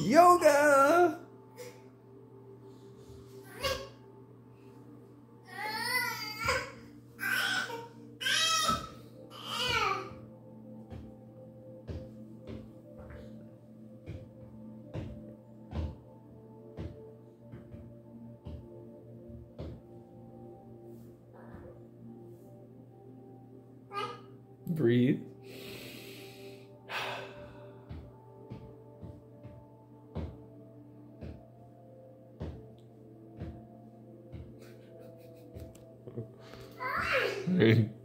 Yoga! Breathe. Amén.